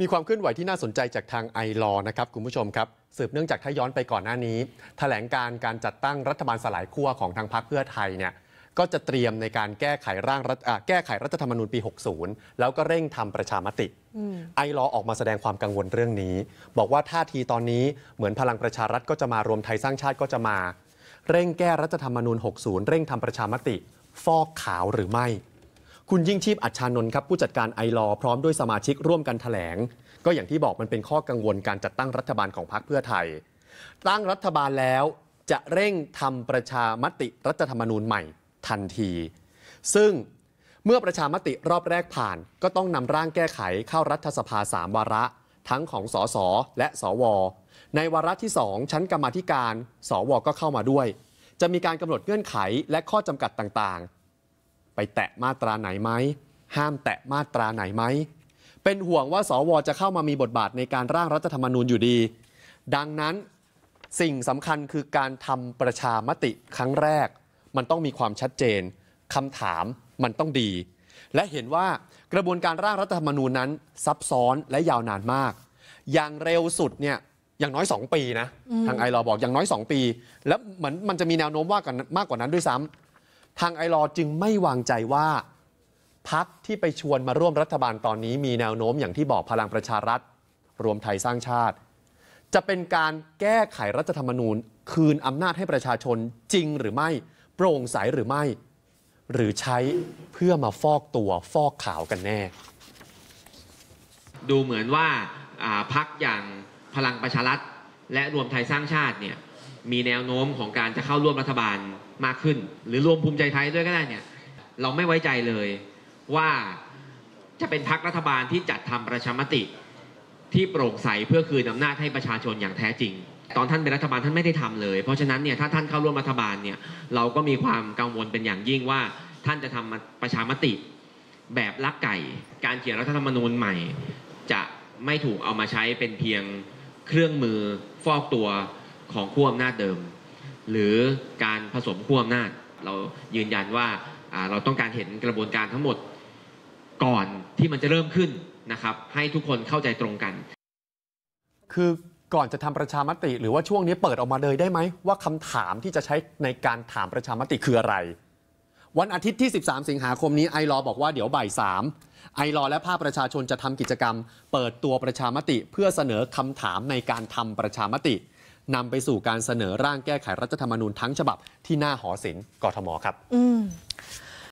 มีความเคลื่อนไหวที่น่าสนใจจากทางไอรอนะครับคุณผู้ชมครับสืบเนื่องจากถ้าย้อนไปก่อนหน้านี้แถลงการการจัดตั้งรัฐบาลสลายขั้วของทางพรรคเพื่อไทยเนี่ยก็จะเตรียมในการแก้ไขร่างรัฐอ่าแก้ไขรัฐธรรมนูญปี 60 แล้วก็เร่งทำประชามติไอรอออกมาแสดงความกังวลเรื่องนี้ บอกว่าท่าทีตอนนี้เหมือนพลังประชารัฐก็จะมารวมไทยสร้างชาติก็จะมา เร่งแก้รัฐธรรมนูญ 60 เร่งทำประชามติ ฟอกขาวหรือไม่ คุณยิ่งชีพอัจฉานนท์ครับผู้จัดการไอรอพร้อมด้วยสมาชิกร่วมกันแถลง ก็อย่างที่บอกมันเป็นข้อกังวลการจัดตั้งรัฐบาลของพรรคเพื่อไทย ตั้งรัฐบาลแล้วจะเร่งทำประชามติรัฐธรรมนูญใหม่ทันที ซึ่งเมื่อประชามติรอบแรกผ่าน ก็ต้องนำร่างแก้ไขเข้ารัฐสภาสามวาระ ทั้งของสสและสว ในวาระที่2ชั้นกรรมาธิการ สวก็เข้ามาด้วย จะมีการกำหนดเงื่อนไขและข้อจำกัดต่างๆ ไปแตะมาตราไหนไหมห้ามแตะมาตราไหนไหมเป็นห่วงว่าสวจะเข้ามามีบทบาทในการร่างรัฐธรรมนูญอยู่ดี ดังนั้นสิ่งสำคัญคือการทำประชามติครั้งแรก มันต้องมีความชัดเจนคำถามมันต้องดี และเห็นว่ากระบวนการร่างรัฐธรรมนูญนั้น ซับซ้อนและยาวนานมาก อย่างเร็วสุดเนี่ยอย่างน้อย 2 ปีนะ ทางไอรอบอกอย่างน้อย 2 ปี แล้วเหมือนมันจะมีแนวโน้มว่ากันมากกว่านั้นด้วยซ้ำ ทางไอรอจึงไม่วางใจว่าพักที่ไปชวนมาร่วมรัฐบาลตอนนี้มีแนวโน้มอย่างที่บอกพลังประชารัฐ รวมไทยสร้างชาติ จะเป็นการแก้ไขรัฐธรรมนูญ คืนอำนาจให้ประชาชนจริงหรือไม่ โปร่งใสหรือไม่ หรือใช้เพื่อมาฟอกตัวฟอกขาวกันแน่ ดูเหมือนว่าอ่าพักอย่างพลังประชารัฐ และรวมไทยสร้างชาติเนี่ยมีแนวโน้มของการจะเข้าร่วมรัฐบาลมากขึ้น หรือรวมภูมิใจไทยด้วยก็ได้เนี่ยเราไม่ไว้ใจเลยว่าจะเป็นพักรัฐบาลที่จัดทำประชามติ ที่โปร่งใสเพื่อคืนอำนาจให้ประชาชนอย่างแท้จริง ตอนท่านเป็นรัฐบาลท่านไม่ได้ทำเลย เพราะฉะนั้นเนี่ยถ้าท่านเข้าร่วมรัฐบาลเนี่ยเราก็มีความกังวลเป็นอย่างยิ่งว่าท่านจะทำประชามติแบบลักไก่ การเขียนรัฐธรรมนูญใหม่ จะไม่ถูกเอามาใช้เป็นเพียง เครื่องมือฟอกตัวของขั้วอำนาจเดิม หรือการผสมขั้วอำนาจ เรายืนยันว่าเราต้องการเห็นกระบวนการทั้งหมดก่อนที่มันจะเริ่มขึ้นนะครับ ให้ทุกคนเข้าใจตรงกัน คือก่อนจะทำประชามติ หรือว่าช่วงนี้เปิดออกมาเลยได้ไหมว่าคำถามที่จะใช้ในการถามประชามติคืออะไร วันอาทิตย์ที่ 13 สิงหาคมนี้ไอรอบอกว่าเดี๋ยวบ่ายสามไอรอและภาคประชาชนจะทำกิจกรรม เปิดตัวประชามติ เพื่อเสนอคำถามในการทำประชามตินำไปสู่การเสนอร่างแก้ไขรัฐธรรมนูญทั้งฉบับที่หน้าหอศิลป์กทมครับ อืม